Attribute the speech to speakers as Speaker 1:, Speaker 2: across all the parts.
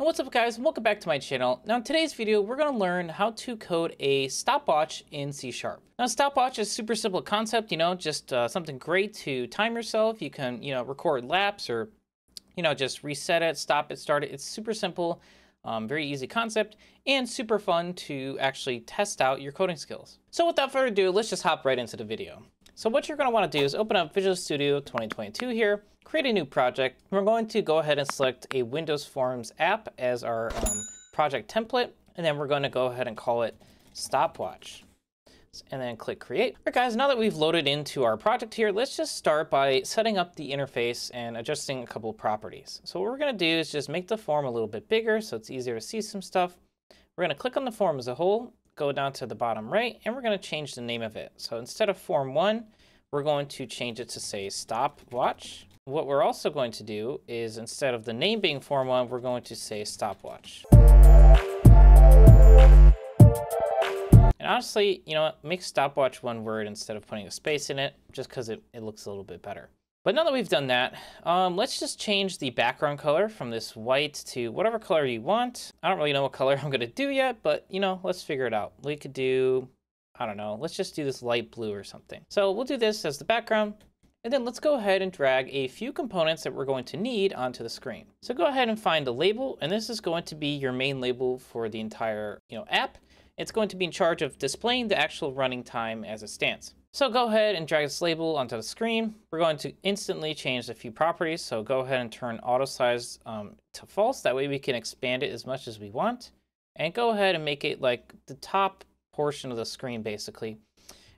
Speaker 1: And what's up guys, welcome back to my channel. Now in today's video, we're gonna learn how to code a stopwatch in C Sharp. Now stopwatch is super simple concept, you know, just uh, something great to time yourself. You can, you know, record laps or, you know, just reset it, stop it, start it. It's super simple, um, very easy concept, and super fun to actually test out your coding skills. So without further ado, let's just hop right into the video. So what you're gonna wanna do is open up Visual Studio 2022 here, create a new project. We're going to go ahead and select a Windows Forms app as our um, project template, and then we're going to go ahead and call it Stopwatch. And then click Create. All right, guys, now that we've loaded into our project here, let's just start by setting up the interface and adjusting a couple properties. So what we're going to do is just make the form a little bit bigger so it's easier to see some stuff. We're going to click on the form as a whole, go down to the bottom right, and we're going to change the name of it. So instead of Form 1, we're going to change it to say Stopwatch. What we're also going to do is instead of the name being form one, we're going to say stopwatch. And honestly, you know what, make stopwatch one word instead of putting a space in it, just because it, it looks a little bit better. But now that we've done that, um, let's just change the background color from this white to whatever color you want. I don't really know what color I'm gonna do yet, but you know, let's figure it out. We could do, I don't know, let's just do this light blue or something. So we'll do this as the background. And then let's go ahead and drag a few components that we're going to need onto the screen. So go ahead and find a label, and this is going to be your main label for the entire you know, app. It's going to be in charge of displaying the actual running time as it stands. So go ahead and drag this label onto the screen. We're going to instantly change a few properties. So go ahead and turn auto size um, to false. That way we can expand it as much as we want. And go ahead and make it like the top portion of the screen basically.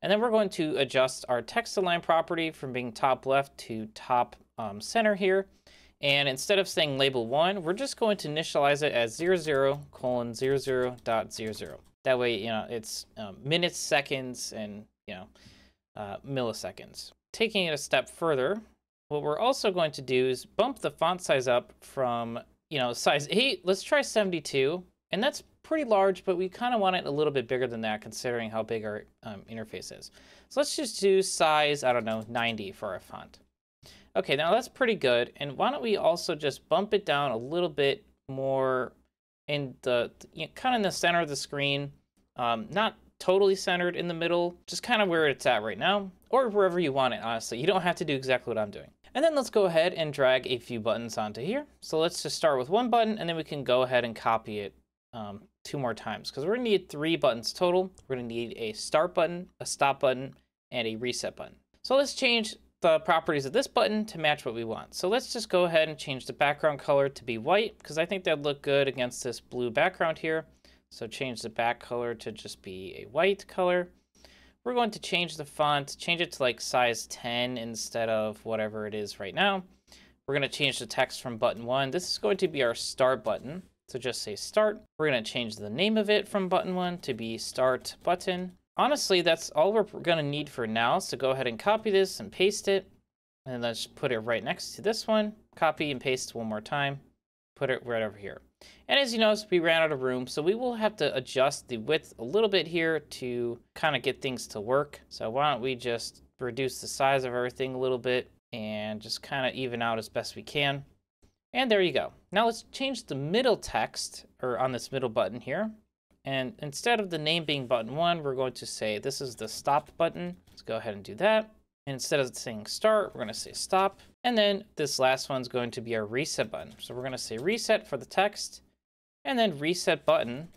Speaker 1: And then we're going to adjust our text align property from being top left to top um, center here. And instead of saying label one, we're just going to initialize it as 00 colon 00 dot 00. That way, you know, it's um, minutes, seconds, and, you know, uh, milliseconds. Taking it a step further, what we're also going to do is bump the font size up from, you know, size 8, let's try 72. And that's pretty large, but we kind of want it a little bit bigger than that considering how big our um, interface is. So let's just do size, I don't know, 90 for our font. Okay, now that's pretty good. And why don't we also just bump it down a little bit more in the, you know, kind of in the center of the screen, um, not totally centered in the middle, just kind of where it's at right now, or wherever you want it, honestly. You don't have to do exactly what I'm doing. And then let's go ahead and drag a few buttons onto here. So let's just start with one button, and then we can go ahead and copy it um, two more times because we're to need three buttons total. We're to need a start button, a stop button, and a reset button. So let's change the properties of this button to match what we want. So let's just go ahead and change the background color to be white because I think that'd look good against this blue background here. So change the back color to just be a white color. We're going to change the font, change it to like size 10 instead of whatever it is right now. We're going to change the text from button one. This is going to be our start button. So just say start. We're going to change the name of it from button one to be start button. Honestly, that's all we're going to need for now. So go ahead and copy this and paste it. And let's put it right next to this one. Copy and paste one more time. Put it right over here. And as you notice, we ran out of room, so we will have to adjust the width a little bit here to kind of get things to work. So why don't we just reduce the size of everything a little bit and just kind of even out as best we can. And there you go. Now let's change the middle text, or on this middle button here. And instead of the name being button one, we're going to say this is the stop button. Let's go ahead and do that. And instead of saying start, we're going to say stop. And then this last one's going to be our reset button. So we're going to say reset for the text, and then reset button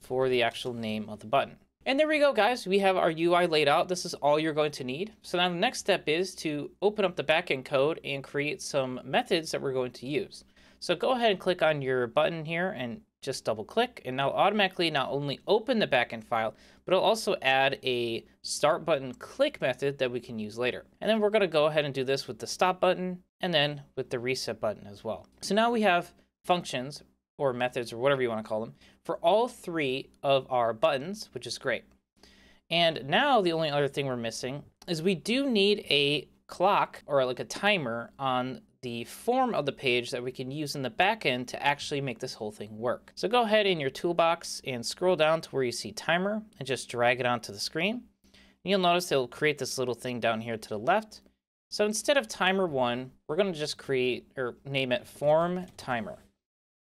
Speaker 1: for the actual name of the button. And there we go, guys. We have our UI laid out. This is all you're going to need. So now the next step is to open up the backend code and create some methods that we're going to use. So go ahead and click on your button here and just double click and now automatically not only open the backend file, but it'll also add a start button click method that we can use later. And then we're gonna go ahead and do this with the stop button and then with the reset button as well. So now we have functions or methods or whatever you want to call them for all three of our buttons, which is great. And now the only other thing we're missing is we do need a clock or like a timer on the form of the page that we can use in the backend to actually make this whole thing work. So go ahead in your toolbox and scroll down to where you see timer and just drag it onto the screen. You'll notice it'll create this little thing down here to the left. So instead of timer one, we're going to just create or name it form timer.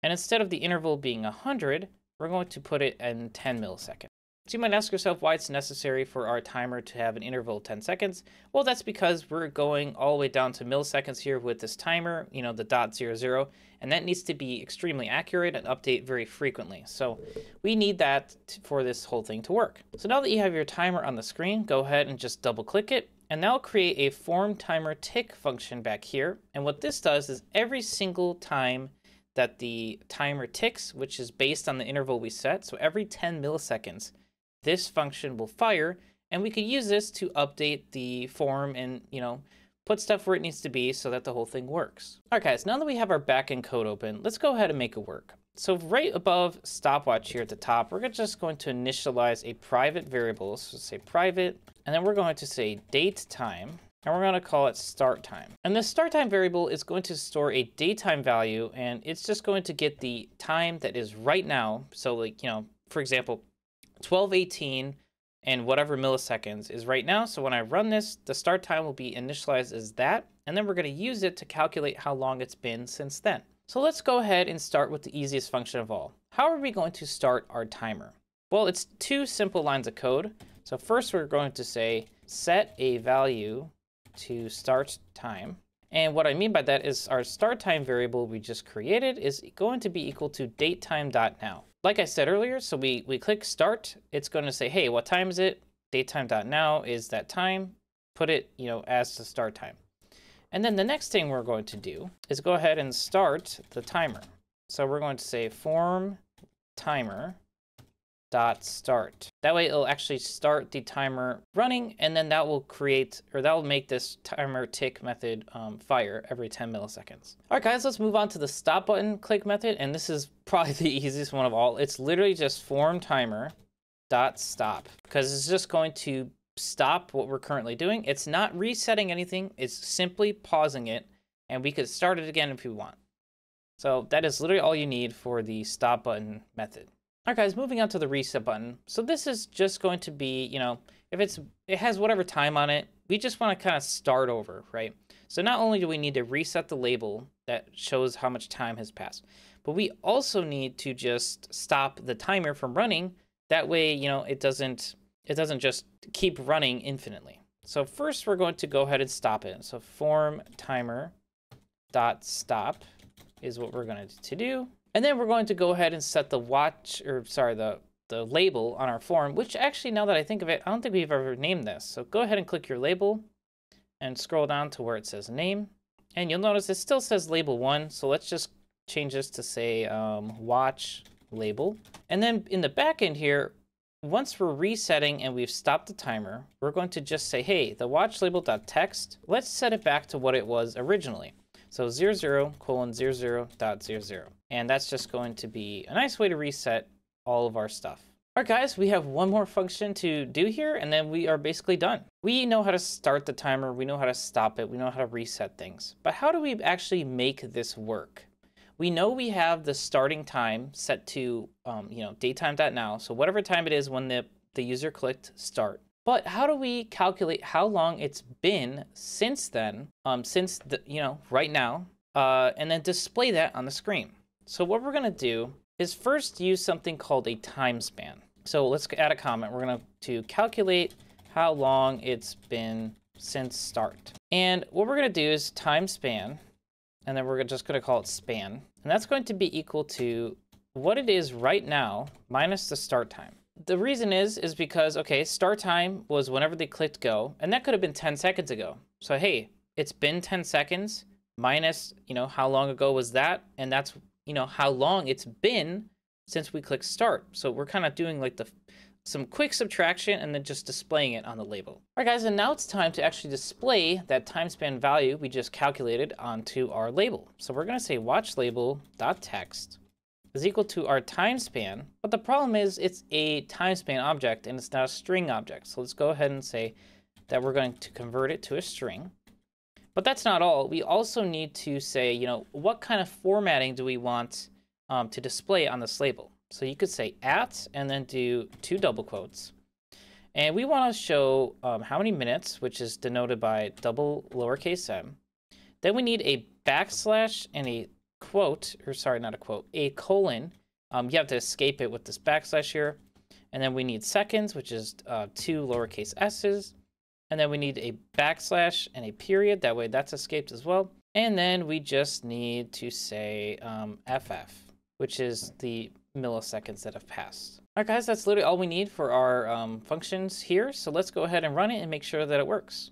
Speaker 1: And instead of the interval being 100, we're going to put it in 10 milliseconds. So you might ask yourself why it's necessary for our timer to have an interval of 10 seconds. Well, that's because we're going all the way down to milliseconds here with this timer, you know, the dot zero zero, and that needs to be extremely accurate and update very frequently. So we need that for this whole thing to work. So now that you have your timer on the screen, go ahead and just double click it, and now create a form timer tick function back here. And what this does is every single time that the timer ticks, which is based on the interval we set, so every 10 milliseconds, this function will fire and we could use this to update the form and, you know, put stuff where it needs to be so that the whole thing works. All right, guys, now that we have our backend code open, let's go ahead and make it work. So right above stopwatch here at the top, we're just going to initialize a private variable. So say private, and then we're going to say date time, and we're going to call it start time. And the start time variable is going to store a datetime value, and it's just going to get the time that is right now. So like, you know, for example, 1218 and whatever milliseconds is right now. So when I run this, the start time will be initialized as that, and then we're going to use it to calculate how long it's been since then. So let's go ahead and start with the easiest function of all. How are we going to start our timer? Well, it's two simple lines of code. So first we're going to say set a value to start time. And what I mean by that is our start time variable we just created is going to be equal to datetime.now like I said earlier, so we, we click start, it's going to say, hey, what time is it? Datetime.now is that time. Put it, you know, as the start time. And then the next thing we're going to do is go ahead and start the timer. So we're going to say form timer dot start. That way it'll actually start the timer running and then that will create or that will make this timer tick method um, fire every 10 milliseconds. All right guys, let's move on to the stop button click method and this is probably the easiest one of all. It's literally just form timer dot stop because it's just going to stop what we're currently doing. It's not resetting anything. It's simply pausing it and we could start it again if we want. So that is literally all you need for the stop button method. All right, guys, moving on to the reset button. So this is just going to be, you know, if it's it has whatever time on it, we just want to kind of start over, right? So not only do we need to reset the label that shows how much time has passed, but we also need to just stop the timer from running. That way, you know, it doesn't it doesn't just keep running infinitely. So first we're going to go ahead and stop it. So form timer dot stop is what we're going to do. And then we're going to go ahead and set the watch, or sorry, the, the label on our form, which actually, now that I think of it, I don't think we've ever named this. So go ahead and click your label and scroll down to where it says name. And you'll notice it still says label one. So let's just change this to say um, watch label. And then in the back end here, once we're resetting and we've stopped the timer, we're going to just say, hey, the watch label.text, let's set it back to what it was originally. So 00 colon 00 dot 00. And that's just going to be a nice way to reset all of our stuff. All right, guys, we have one more function to do here, and then we are basically done. We know how to start the timer, we know how to stop it, we know how to reset things. But how do we actually make this work? We know we have the starting time set to, um, you know, datetime.now, so whatever time it is when the, the user clicked start. But how do we calculate how long it's been since then, um, since, the, you know, right now, uh, and then display that on the screen? So what we're gonna do is first use something called a time span. So let's add a comment. We're gonna to calculate how long it's been since start. And what we're gonna do is time span, and then we're just gonna call it span. And that's going to be equal to what it is right now minus the start time. The reason is, is because, okay, start time was whenever they clicked go, and that could have been 10 seconds ago. So hey, it's been 10 seconds minus, you know, how long ago was that? And that's you know, how long it's been since we clicked start. So we're kind of doing like the some quick subtraction and then just displaying it on the label. All right, guys, and now it's time to actually display that time span value we just calculated onto our label. So we're gonna say watch label dot text is equal to our time span, but the problem is it's a time span object and it's not a string object. So let's go ahead and say that we're going to convert it to a string. But that's not all. We also need to say, you know, what kind of formatting do we want um, to display on this label? So you could say at and then do two double quotes. And we want to show um, how many minutes, which is denoted by double lowercase m. Then we need a backslash and a quote, or sorry, not a quote, a colon. Um, you have to escape it with this backslash here. And then we need seconds, which is uh, two lowercase s's. And then we need a backslash and a period. That way that's escaped as well. And then we just need to say um, FF, which is the milliseconds that have passed. All right, guys, that's literally all we need for our um, functions here. So let's go ahead and run it and make sure that it works.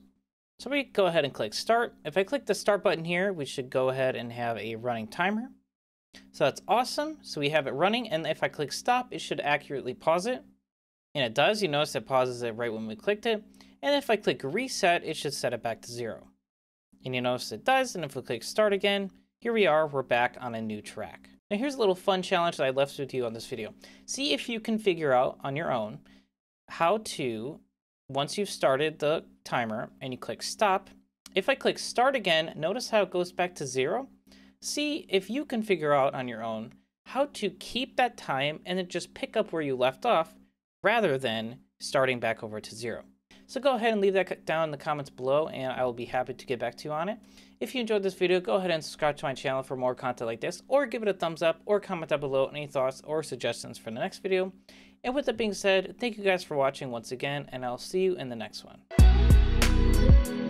Speaker 1: So we go ahead and click start. If I click the start button here, we should go ahead and have a running timer. So that's awesome. So we have it running. And if I click stop, it should accurately pause it. And it does. You notice it pauses it right when we clicked it. And if I click reset, it should set it back to zero. And you notice it does. And if we click start again, here we are, we're back on a new track. Now here's a little fun challenge that I left with you on this video. See if you can figure out on your own how to, once you've started the timer and you click stop, if I click start again, notice how it goes back to zero? See if you can figure out on your own how to keep that time and then just pick up where you left off rather than starting back over to zero. So go ahead and leave that down in the comments below and I will be happy to get back to you on it. If you enjoyed this video, go ahead and subscribe to my channel for more content like this or give it a thumbs up or comment down below any thoughts or suggestions for the next video. And with that being said, thank you guys for watching once again and I'll see you in the next one.